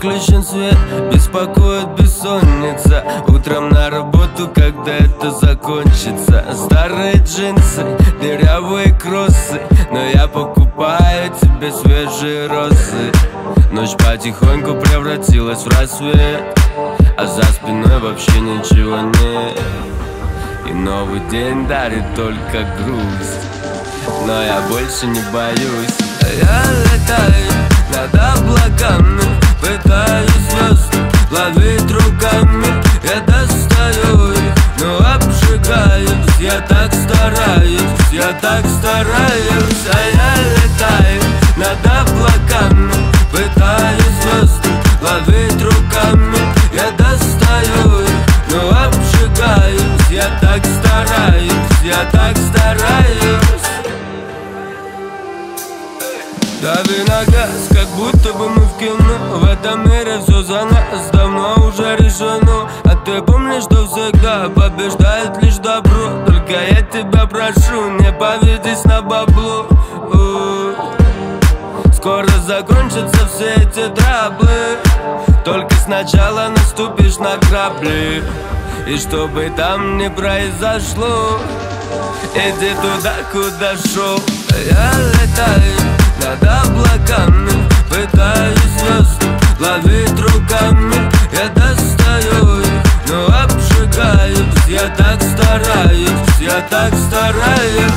Выключен свет, беспокоит бессонница. Утром на работу, когда это закончится. Старые джинсы, дырявые кроссы. Но я покупаю тебе свежие розы. Ночь потихоньку превратилась в рассвет. А за спиной вообще ничего нет. И новый день дарит только грусть. Но я больше не боюсь. Я летаю руками Я достаю их, но обжигаюсь Я так стараюсь, я так стараюсь А я летаю над облаками Пытаюсь звезды ловить руками Я достаю их, но обжигаюсь Я так стараюсь, я так Дави на газ, как будто бы мы в кино. В этом мире все за нас давно уже решено. А ты помнишь, что всегда побеждает лишь добро? Только я тебя прошу, не поведись на бабло. Скоро закончатся все эти траблы. Только сначала наступишь на грабли. И чтобы там не произошло Иди туда, куда шел Я летаю над облаками Пытаюсь звезды ловить руками. Я достаю их, но обжигаюсь. Я так стараюсь, я так стараюсь